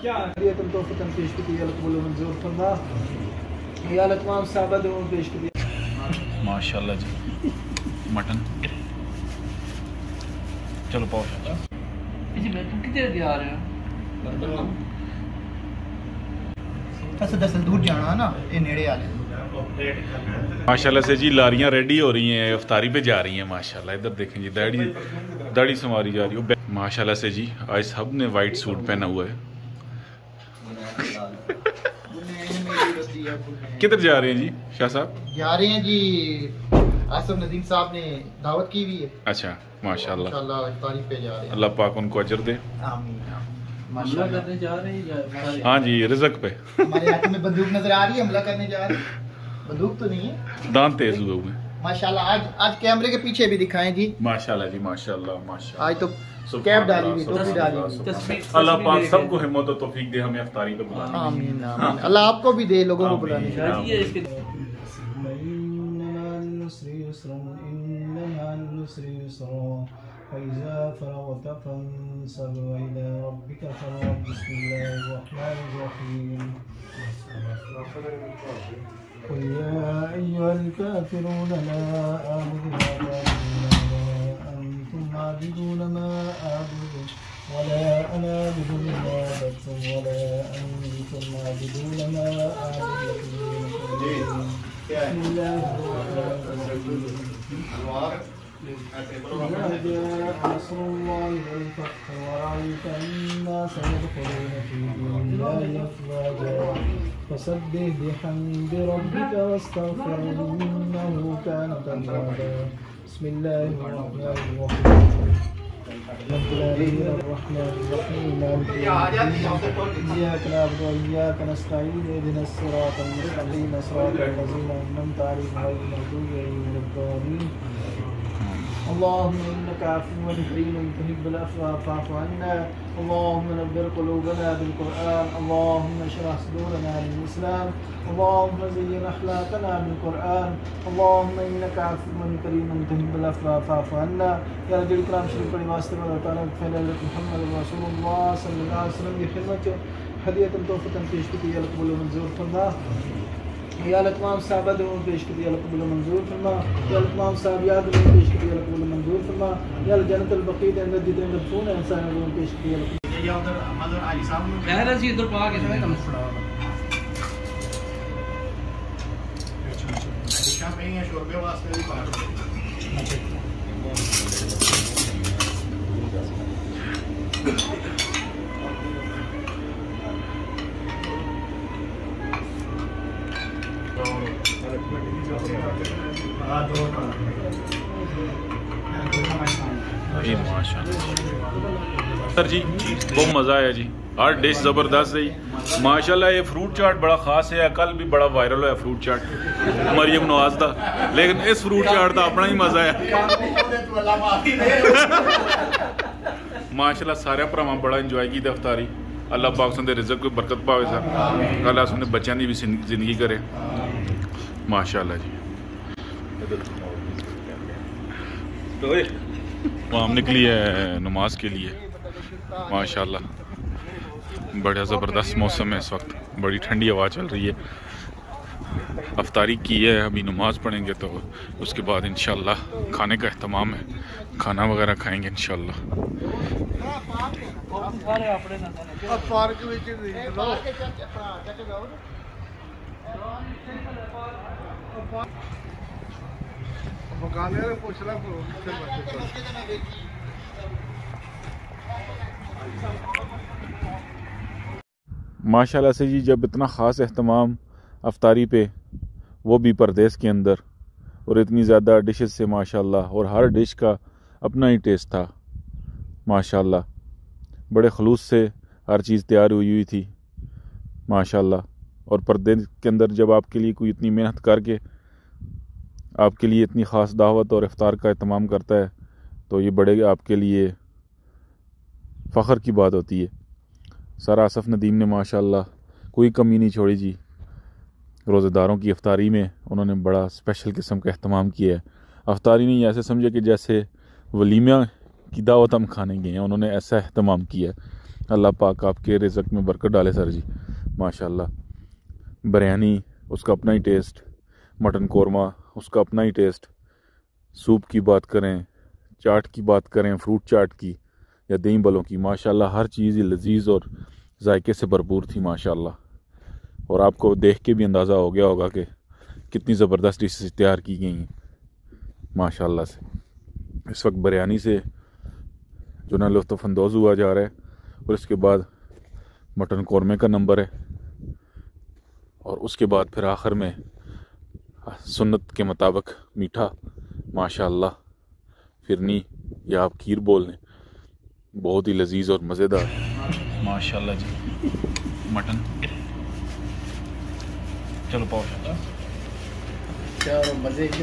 کیا تم تو فتن پیش کی یا قبول منظور فرما یا اللہ تمام صحابہ دوں پیش کی ماشاء اللہ جی مٹن چلو پاؤ کتنے دے آ رہے ہیں اصل دس دور جانا نا یہ نیڑے والے ماشاء اللہ سے جی لاریاں ریڈی ہو رہی ہیں افطاری پہ جا رہی ہیں ماشاء اللہ ادھر دیکھیں جی داڑھی داڑھی سنواری جا رہی ہو ماشاء اللہ سے جی آج سب نے وائٹ سوٹ پہنا ہوا ہے۔ کدھر جا رہے ہیں جی شاہ صاحب؟ جا رہے ہیں جی آصف ندیم صاحب نے دعوت کی ہوئی ہے۔ اچھا ماشاء اللہ انشاءاللہ افطاری پہ جا رہے ہیں۔ اللہ پاک ان کو اجر دے۔ آمین حملہ ماشاءاللہ۔ کرنے جا رہے ہیں یا ہاں جی رزق پہ۔ ہمارے ہاتھ میں بندوق نظر آ رہی ہے حملہ کرنے جا رہے ہیں۔ بندوق تو نہیں ہے۔ دان تیز ہوئے ہوئے۔ ماشاءاللہ آج آج کیمرے کے پیچھے بھی دکھائیں جی۔ ماشاء اللہ جی ماشاء اللہ ماشاء آج تو کیپ ڈالی ہوئی ٹوپی ڈالی ہوئی۔ اللہ۔ پاک سب کو ہمت و توفیق دے ہمیں افطاری پہ بلانے کی۔ آمین آمین۔ اللہ آپ کو بھی دے لوگوں کو۔ بلانے کی فإذا فرغت فانصب وإلى ربك فارغب بسم الله الرحمن الرحيم قل يا أيها الكافرون لا أعبد ما تعبدون أنتم عابدون ما أعبد ولا أنا أعبد ما عبدتم ولا أنتم عابدون ما أعبد بسم الله إذا جاء نصر الله والفتح ورأيت الناس يدخلون في دين الله أفواجا. فسبح بحمد ربك واستغفره إنه كان توابا. بسم الله الرحمن الرحيم. الحمد لله الرحمن الرحيم إياك نعبد وإياك نستعين اهدنا الصراط المستقيم صراط الذين أنعمت عليهم غير المغضوب عليهم ولا الضالين. اللهم إنك عفو كريم تحب العفو فاعف عنا. اللهم نبر قلوبنا بالقرآن. اللهم اشرح صدورنا للإسلام. اللهم زين أخلاقنا بالقرآن. اللهم إنك عفو كريم تحب العفو فاعف عنا. يا رب الكرام شريف واسطة وتعالى فعل محمد رسول الله صلى الله عليه وسلم. بخدمته هدية توفة في اشتكي يا القبول والمنزور فرما. يا الاتمام صاحب ادعو پیش کر دیا قبول منظور فرما یا الاتمام صاحب یا ادعو پیش کر دیا قبول منظور فرما یا جنت البقیع دے اندر جتنے مدفون ہیں انسان ادعو پیش کر دیا یہ ادھر مدر علی صاحب میں رضی ادھر پا کے سمے کم پڑا شامپین یا شوربے واسطے بھی پاک Thank you. جی ماشاء اللہ۔ سر جی بہت مزہ آیا جی۔ ہر ڈش زبردست رہی۔ ماشاء اللہ، یہ فروٹ چاٹ بڑا خاص ہے۔ کل بھی بڑا وائرل ہوا فروٹ چاٹ مریم نواز دا۔ لیکن اس فروٹ چاٹ دا اپنا ہی مزہ ہے۔ ماشاء اللہ، سارے بھراواں بڑا انجوائے کی افطاری اللہ پاک سن دے رزق کو برکت پاوے سر اللہ سن دے بچیاں دی بھی زندگی کرے۔ ماشاء اللہ جی ہم نکلی ہے نماز کے لیے۔ ماشاء اللہ بڑا زبردست موسم ہے اس وقت۔ بڑی ٹھنڈی ہوا چل رہی ہے۔ افطاری کی ہے ابھی نماز پڑھیں گے تو اس کے بعد انشاءاللہ کھانے کا اہتمام ہے۔ کھانا وغیرہ کھائیں گے انشاءاللہ۔ ماشاء اللہ سے جی جب اتنا خاص اہتمام افطاری پہ وہ بھی پردیس کے اندر اور اتنی زیادہ ڈشز سے ماشاء اللہ اور ہر ڈش کا اپنا ہی ٹیسٹ تھا ماشاء اللہ بڑے خلوص سے ہر چیز تیار ہوئی ہوئی تھی ماشاء اللہ اور پردے کے اندر جب آپ کے لیے کوئی اتنی محنت کر کے آپ کے لیے اتنی خاص دعوت اور افطار کا اہتمام کرتا ہے، تو یہ بڑے آپ کے لیے فخر کی بات ہوتی ہے۔ سر آصف ندیم نے ماشاء اللہ کوئی کمی نہیں چھوڑی جی۔ روزہ داروں کی افطاری میں انہوں نے بڑا اسپیشل قسم کا اہتمام کیا ہے۔ افطاری نہیں ایسے سمجھے کہ جیسے ولیمہ کی دعوت ہم کھانے گئے ہیں، انہوں نے ایسا اہتمام کیا۔ ہے اللہ پاک آپ کے رزق میں برکت ڈالے سر جی۔ ماشاء اللہ بریانی، اس کا اپنا ہی ٹیسٹ۔ مٹن قورمہ، اس کا اپنا ہی ٹیسٹ۔ سوپ کی بات کریں، چاٹ کی بات کریں، فروٹ چاٹ کی یا دہی بلوں کی ماشاء اللہ ہر چیز ہی لذیذ اور ذائقے سے بھرپور تھی ماشاء اللہ اور آپ کو دیکھ کے بھی اندازہ ہو گیا ہوگا کہ کتنی زبردست ڈشز تیار کی گئی ہیں ماشاء اللہ سے۔ اس وقت بریانی سے جو نا لطف اندوز ہوا جا رہا ہے اور اس کے بعد مٹن قورمے کا نمبر ہے اور اس کے بعد پھر آخر میں سنت کے مطابق میٹھا ماشاء اللہ فرنی یا آپ کھیر بول لیں بہت ہی لذیذ اور مزیدار۔ ماشاء اللہ جی۔ مٹن۔ چلو پاؤ۔ کیا مزے کے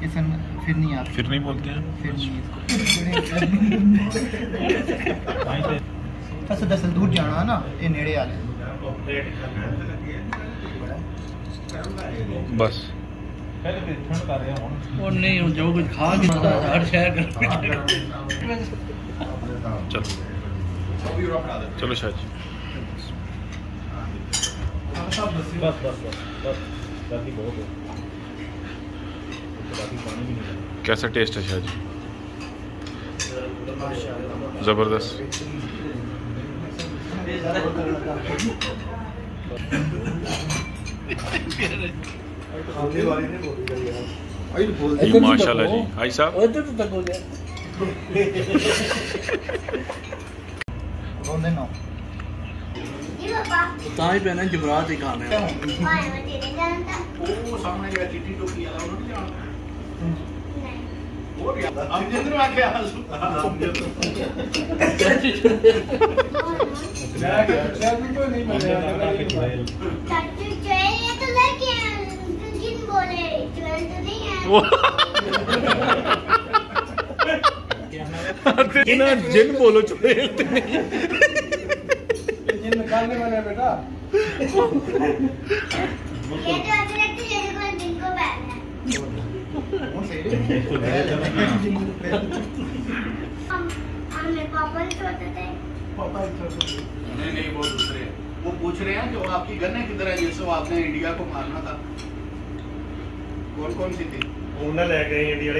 یہ پھر نہیں آپ پھر نہیں بولتے ہیں؟ پھر نہیں اصل دراصل دور جانا ہے نا یہ نیڑے والے۔ بس۔ وہ نہیں جو کچھ کھا کے ہر شہر کر چلو۔ چلو شاہ جی۔ کیسا ٹیسٹ ہے شاہ جی؟ زبردست۔ ماشاء اللہ جی۔ آئی صاحب؟ ادھر تو تک ہو گیا جن بولو جن نکالنے ہیں بیٹا وہ پوچھ رہے ہیں جو آپ کی گن ہے کدھر ہے جیسے آپ نے انڈیا کو مارنا تھا کون کون سی تھی لے گئے انڈیا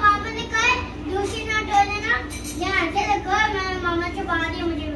ماما نے کہا دوسری نوٹ ہو جانا یہاں سے لگا میں ماما چھپا دیا مجھے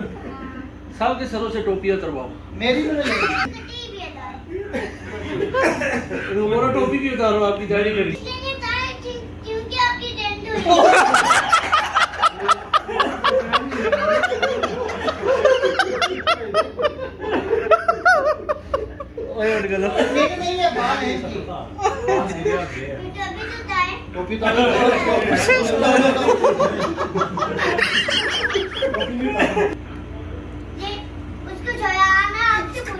سب کے سروں سے ٹوپی اترواؤ میری میرا ٹوپی بھی اتارو آپ کی داڑھی میں ٹوپی